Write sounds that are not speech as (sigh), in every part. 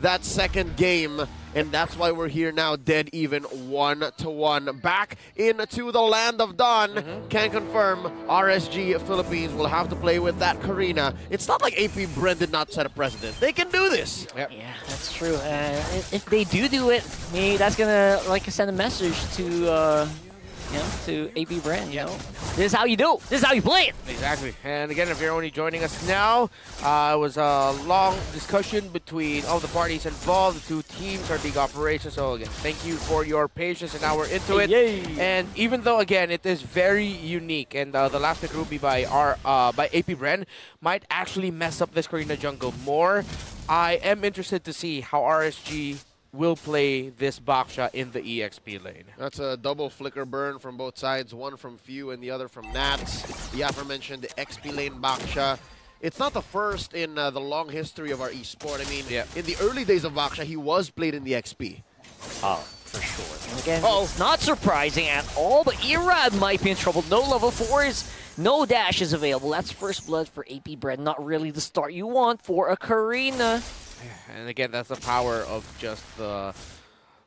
that second game. And that's why we're here now, dead even one to one. Back into the land of Dawn. Mm-hmm. Can confirm RSG Philippines will have to play with that Karina. It's not like AP Bren did not set a precedent. They can do this. Yep. Yeah, that's true. Uh, if if they do do it, maybe that's gonna like send a message to uh, you know, to AP Bren. You know, this is how you do. This is how you play it. Exactly. And again, if you're only joining us now, uh, it was a long discussion between all the parties involved. The two teams are big operations. So again, thank you for your patience, and now we're into it. Yay. And even though again it is very unique, and uh, the last pick Ruby by our uh, by AP Bren might actually mess up this Karina jungle more. I am interested to see how RSG will play this Baxia in the EXP lane. That's a double flicker burn from both sides, one from Pheww and the other from Nathzz. The aforementioned XP lane Baxia. It's not the first in uh, the long history of our esport. I mean, Yeah. in the early days of Baxia, he was played in the XP. Oh, for sure. And again, Uh-oh. it's not surprising at all, but Irrad might be in trouble. No level 4s, no dash is available. That's first blood for AP Bren. Not really the start you want for a Karina. And again, that's the power of just the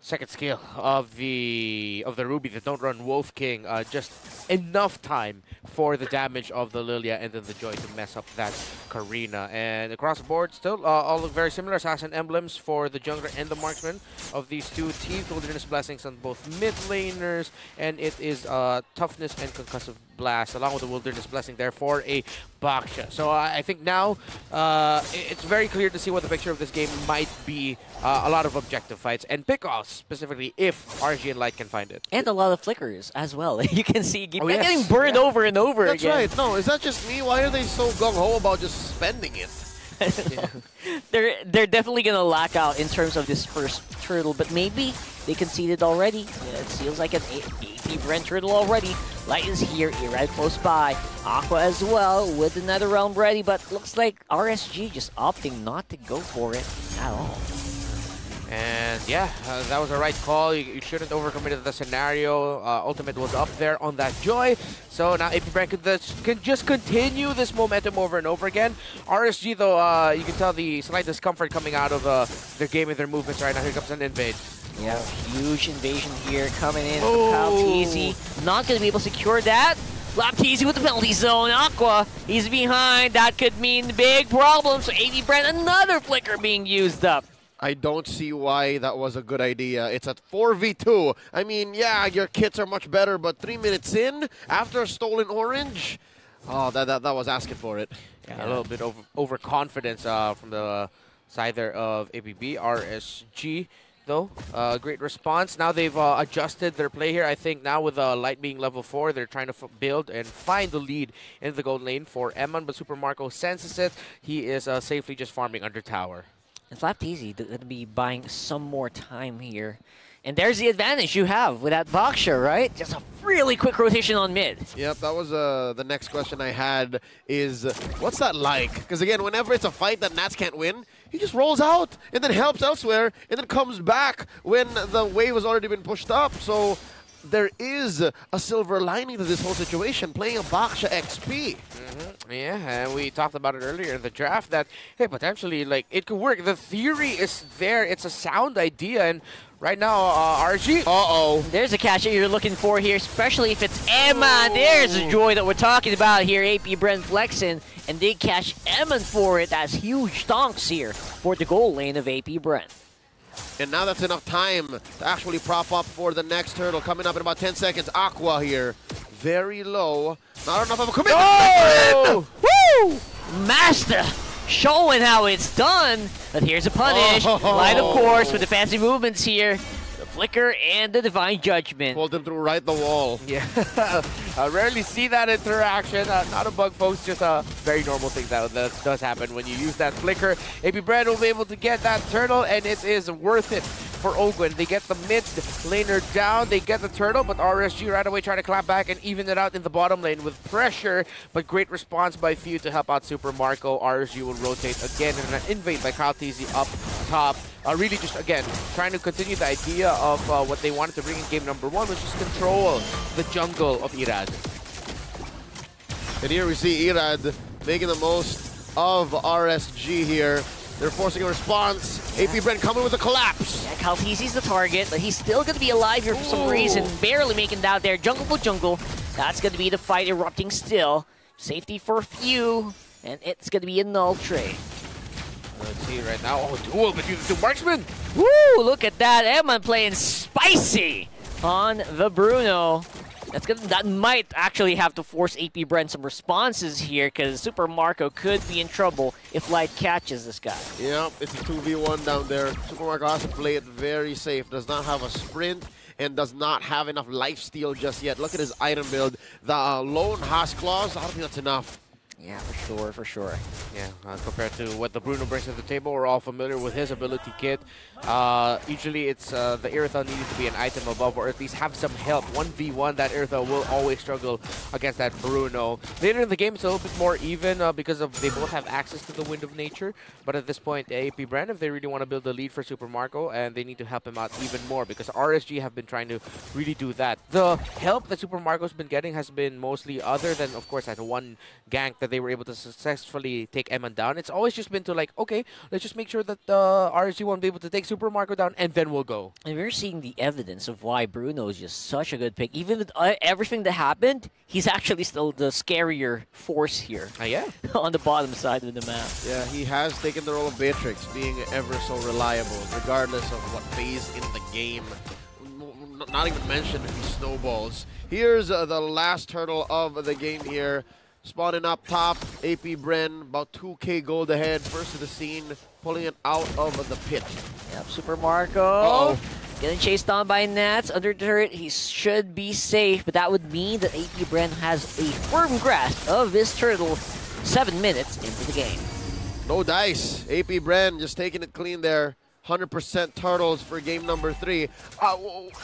second skill of the of the Ruby that don't run Wolf King. Uh, just enough time for the damage of the Lylia and then the Joy to mess up that Karina. And across the board, still uh, all look very similar. Assassin emblems for the jungler and the marksman of these two teams. Wilderness blessings on both mid laners, and it is uh, toughness and concussive blast along with the wilderness blessing there for a Baxia. So uh, I think now uh, it's very clear to see what the picture of this game might be. Uh, a lot of objective fights and pickoffs specifically if RG and Light can find it. And a lot of flickers as well. (laughs) you can see keep Oh, yes. getting burned Yeah. over and over That's again. right. No, is that just me? Why are they so gung-ho about just spending it? (laughs) they're they're definitely gonna lack out in terms of this first turtle, but maybe they conceded already. Yeah, it feels like an AP Bren turtle already. Light is here, Irad close by. Aqua as well with another realm ready, but looks like RSG just opting not to go for it at all. And yeah, uh, that was the right call. You, you shouldn't overcommit to the scenario. Uh, Ultimate was up there on that Joy. So now AP Bren can, can just continue this momentum over and over again. RSG, though, uh, you can tell the slight discomfort coming out of uh, their game and their movements right now. Here comes an invade. Yeah, huge invasion here coming in Oh. from Flaptzy. Not going to be able to secure that. Flaptzy with the penalty zone. Aqua, he's behind. That could mean big problems for AP Bren. Another flicker being used up. I don't see why that was a good idea. It's at 4v2. I mean, yeah, your kits are much better, but three minutes in, after a stolen orange, oh, that, that, that was asking for it. Yeah, a little bit over overconfidence uh, from the side there of ABB. RSG, though, uh, great response. Now they've uh, adjusted their play here. I think now with uh, Light being level 4, they're trying to f build and find the lead in the gold lane for Emann, but Super Marco senses it. He is uh, safely just farming under tower. And Flaptzy going to be buying some more time here. And there's the advantage you have with that Baxia, right? Just a really quick rotation on mid. Yep, that was uh, the next question I had is, what's that like? Because again, whenever it's a fight that Nathzz can't win, he just rolls out and then helps elsewhere and then comes back when the wave has already been pushed up. So there is a silver lining to this whole situation, playing a Baxia XP. Mm-hmm. Yeah, and we talked about it earlier in the draft that hey, potentially like it could work. The theory is there. It's a sound idea, and right now uh, RG. Uh-oh. There's a catch that you're looking for here, especially if it's Emann. There's the joy that we're talking about here. AP Bren flexing, and they catch Emann for it. That's huge donks here for the goal lane of AP Bren. And now that's enough time to actually prop up for the next turtle. Coming up in about 10 seconds. Aqua here. Very low. Not enough of a commitment. Oh! Woo! Master showing how it's done. But here's a punish. Oh. Light, of course, with the fancy movements here. The flicker and the divine judgment. Pulled him through right the wall. Yeah, (laughs) I rarely see that interaction. Uh, not a bug, folks. Just a very normal thing that, that does happen when you use that flicker. AP Bren will be able to get that turtle, and it is worth it for Owgwen. They get the mid laner down. They get the turtle, but RSG right away trying to clap back and even it out in the bottom lane with pressure. But great response by Pheww to help out Super Marco. RSG will rotate again and an invade by KyleTzy up top. Uh, really just, again, trying to continue the idea of uh, what they wanted to bring in game number one, which is control the jungle of Irrad. And here we see Irrad making the most of RSG here. They're forcing a response. AP Bren coming with a collapse. Yeah, KyleTzy's the target, but he's still going to be alive here for some reason. Barely making it out there. Jungle for jungle. That's going to be the fight erupting still. Safety for a few, and it's going to be a null trade. Let's see right now. Oh, duel between the two marksmen. Woo! Look at that. Emann playing spicy on the Bruno. That's gonna, that might actually have to force AP Bren some responses here because Super Marco could be in trouble if Light catches this guy. Yep, it's a 2v1 down there. Super Marco has to play it very safe. Does not have a sprint and does not have enough life steal just yet. Look at his item build. The uh, lone Haas claws, I don't think that's enough. Yeah, for sure, for sure. Yeah, uh, compared to what the Bruno brings to the table, we're all familiar with his ability kit. Uh, usually it's uh, the Irithel needed to be an item above or at least have some help. 1v1, that Irithel will always struggle against that Bruno. Later in the game, it's a little bit more even uh, because of they both have access to the Wind of Nature. But at this point, AP Bren, if they really want to build a lead for Super Marco, and they need to help him out even more because RSG have been trying to really do that. The help that Super Marco's been getting has been mostly other than, of course, that one gank that they were able to successfully take Emann down. It's always just been to like, okay, let's just make sure that uh, RSG won't be able to take Super Marco down, and then we'll go. And we're seeing the evidence of why Bruno is just such a good pick. Even with uh, everything that happened, he's actually still the scarier force here Uh, yeah. (laughs) on the bottom side of the map. Yeah, he has taken the role of Beatrix, being ever so reliable, regardless of what phase in the game. N- n- Not even mention if he snowballs. Here's uh, the last hurdle of the game here. Spawning up top, AP Bren, about 2k gold ahead, first of the scene, pulling it out of the pit. Yep, Super Marco. Uh-oh. Getting chased down by Nathzz. Under turret, he should be safe, but that would mean that AP Bren has a firm grasp of this turtle seven minutes into the game. No dice. AP Bren just taking it clean there. 100% turtles for game number three. Uh,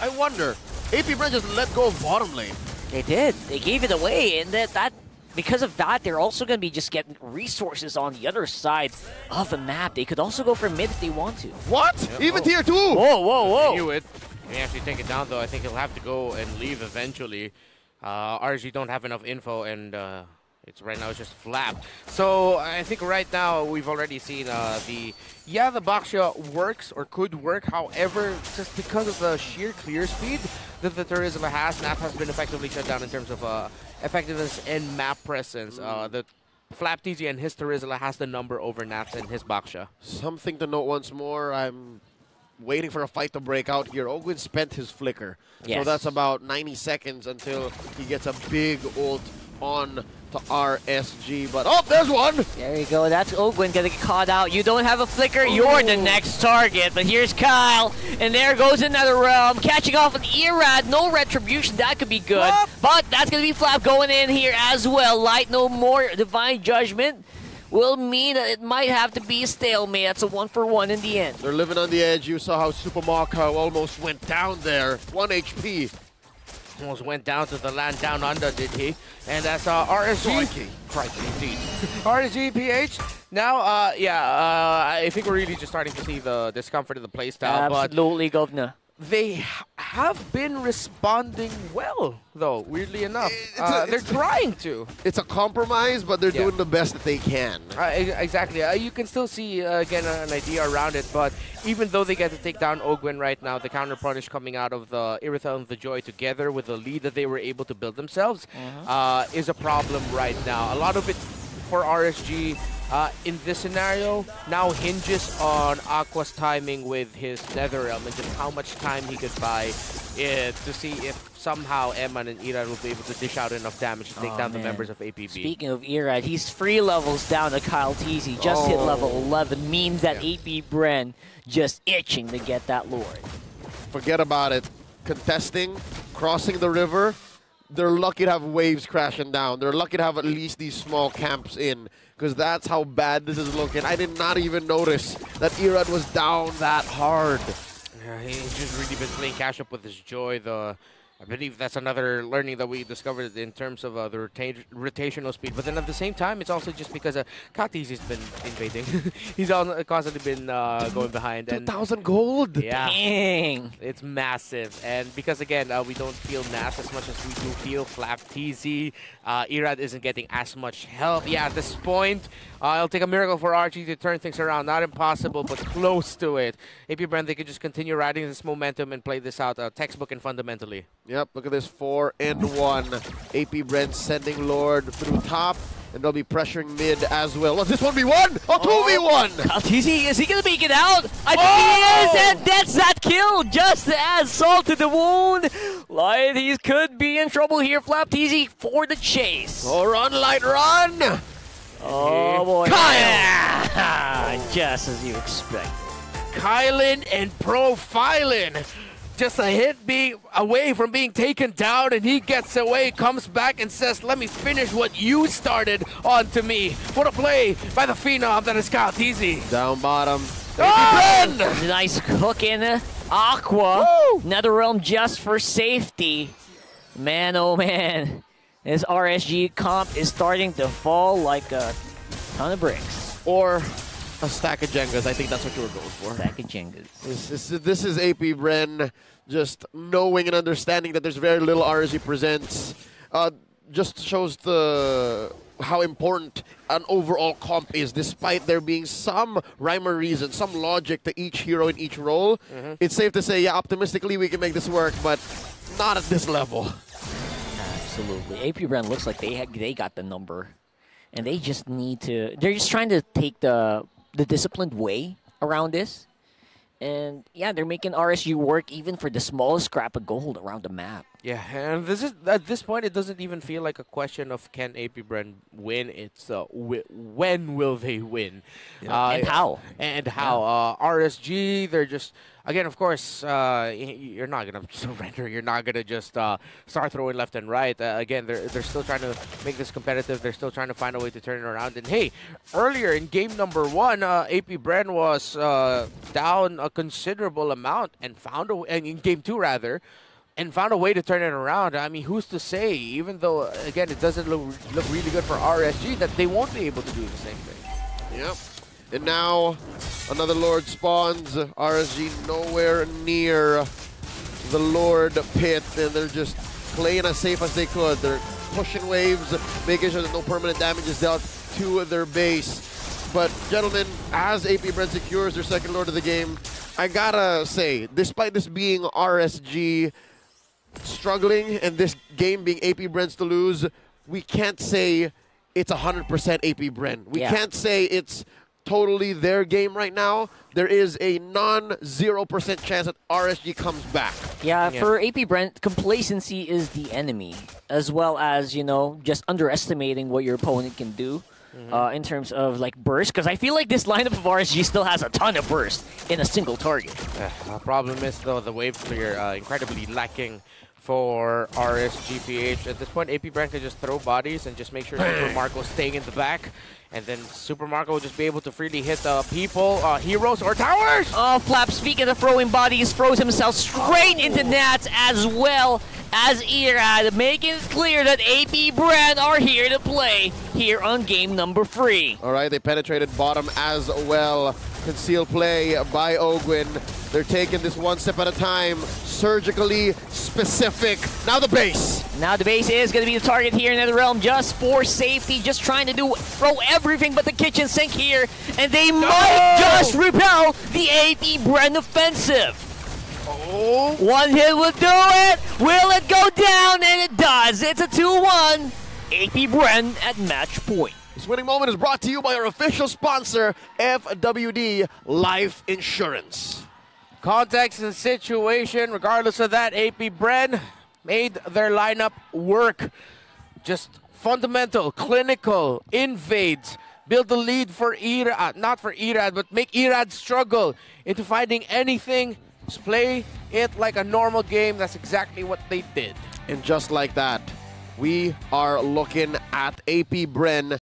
I wonder, AP Bren just let go of bottom lane. They did. They gave it away, and that, that because of that, they're also going to be just getting resources on the other side of the map. They could also go for mid if they want to. What? Yeah, Even oh. tier two? Whoa, whoa, whoa. knew it. He actually take it down though. I think he'll have to go and leave eventually. Uh, RSG don't have enough info and uh, it's right now it's just flap. So I think right now we've already seen uh, the yeah the Baxia works or could work. However, just because of the sheer clear speed that the Terizla has, Nap has been effectively shut down in terms of uh, effectiveness and map presence. Uh, the Flaptzy and his Terizla has the number over Naps and his Baxia. Something to note once more. I'm waiting for a fight to break out here. Owgwen spent his flicker. So that's about 90 seconds until he gets a big ult on to RSG. But, oh, there's one! There you go. That's Owgwen gonna get caught out. You don't have a flicker. You're the next target. But here's Kyle, and there goes another realm, catching off an Irrad. No retribution. That could be good. Flap. But that's gonna be Flap going in here as well. Light no more. Divine Judgment will mean that it might have to be a stalemate. That's a one for one in the end. They're living on the edge. You saw how Super Marco almost went down there. 1 HP. Almost went down to the land down under, did he? And that's uh, RSG. Crikey. Crikey, indeed. (laughs) RSG PH. Now, uh, yeah, uh, I think we're really just starting to see the discomfort of the playstyle, but Absolutely, Governor. They have been responding well, though, weirdly enough. A- Uh, they're trying to. It's a compromise, but they're Yeah. doing the best that they can. Uh, exactly. Uh, you can still see, uh, again, an idea around it, but even though they get to take down Owgwen right now, the counter punish coming out of the Irithel and the Joy together with the lead that they were able to build themselves uh, is a problem right now. A lot of it for RSG uh, in this scenario now hinges on Aqua's timing with his Nether Netherrealm and just how much time he could buy it to see if somehow Emann and Ira will be able to dish out enough damage to take Oh, down the members of APB. Speaking of Irrad, he's three levels down to KyleTzy. Just hit Oh. level 11. Means that Yeah. AP Bren just itching to get that Lord. Forget about it. Contesting, crossing the river, they're lucky to have waves crashing down. They're lucky to have at least these small camps in, because that's how bad this is looking. I did not even notice that Irrad was down that hard. Yeah, he's just really been playing cash up with his joy. The I believe that's another learning that we discovered in terms of uh, the rotation, rotational speed. But then at the same time, it's also just because uh, Kati's has been invading. (laughs) He's on, constantly been uh, going behind. And 2,000 gold. yeah, Dang. it's massive. And because again, uh, we don't feel Nash as much as we do feel Flaptzy. Uh, Irrad isn't getting as much help. Yeah, at this point, uh, it'll take a miracle for Archie to turn things around. Not impossible, but close to it. AP Bren, they could just continue riding this momentum and play this out uh, textbook and fundamentally. Yep, look at this four and one. AP Bren sending Lord through top, and they'll be pressuring mid as well. Let this one be one? Oh, two v one. KyleTzy, is he gonna make it out? I think Oh! he is, and that's that kill, just as salt to the wound. Lighties could be in trouble here. Flaptzy for the chase. Oh, run, light, run! Oh boy. Kyle! (laughs) just as you expect. Kylan and Profilin. Just a hit be away from being taken down, and he gets away, comes back, and says, Let me finish what you started onto me. What a play by the Phenom that is KyleTzy. Down bottom. Oh! Nice hook in Aqua. Woo! Netherrealm just for safety. Man, oh man. This RSG comp is starting to fall like a ton of bricks. Or a stack of Jengas. I think that's what you were going for. Stack of Jengas. This, this, this is AP Bren just knowing and understanding that there's very little RSG presents. Uh, just shows the how important an overall comp is, despite there being some rhyme or reason, some logic to each hero in each role. It's safe to say, yeah, optimistically we can make this work, but not at this level. Absolutely. AP Bren looks like they ha- they got the number, and they just need to. They're just trying to take the the disciplined way around this, and yeah, they're making RSG work even for the smallest scrap of gold around the map. Yeah, and this is at this point, it doesn't even feel like a question of can AP Bren win. It's uh, when will they win, uh, And how. and how. Uh, RSG, they're just again, of course, uh, you're not gonna (laughs) surrender. You're not gonna just uh, start throwing left and right. Uh, again, they're they're still trying to make this competitive. They're still trying to find a way to turn it around. And hey, earlier in game number one, uh, AP Bren was uh, down a considerable amount and found a w- and in game two rather and found a way to turn it around. I mean, who's to say, even though, again, it doesn't look, look really good for RSG, that they won't be able to do the same thing. Yep. And now another Lord spawns. RSG nowhere near the Lord pit, and they're just playing as safe as they could. They're pushing waves, making sure that no permanent damage is dealt to their base. But gentlemen, as AP Bren secures their second Lord of the game, I gotta say, despite this being RSG struggling and this game being AP Bren's to lose, we can't say it's 100% AP Bren. We Yeah. can't say it's totally their game right now. There is a non 0% chance that RSG comes back. Yeah, Yeah. for AP Bren, complacency is the enemy, as well as you know just underestimating what your opponent can do. Uh, in terms of like burst, because I feel like this lineup of RSG still has a ton of burst in a single target. Uh, problem is, though, the wave clear uh, incredibly lacking for RSGPH. At this point, AP Bren can just throw bodies and just make sure Super Marco staying in the back. And then Super Marco will just be able to freely hit uh, people, uh, heroes, or towers! Oh, Flap, speaking of the throwing bodies, throws himself straight into Nathzz as well as Irad, making it clear that AP Bren are here to play here on game number three. All right, they penetrated bottom as well. Concealed play by Owgwen. They're taking this one step at a time, surgically specific. Now the base. Now the base is going to be the target here in the realm just for safety, just trying to do throw everything but the kitchen sink here, and they might just repel the AP Bren offensive. Oh, One hit will do it. Will it go down? And it does. It's a 2-1. AP Bren at match point. This winning moment is brought to you by our official sponsor, FWD Life Insurance. Context and situation, regardless of that, AP Bren made their lineup work. Just fundamental, clinical, invades, build the lead for Irrad, not for Irrad, but make Irrad struggle into finding anything. Just play it like a normal game. That's exactly what they did. And just like that, we are looking at AP Bren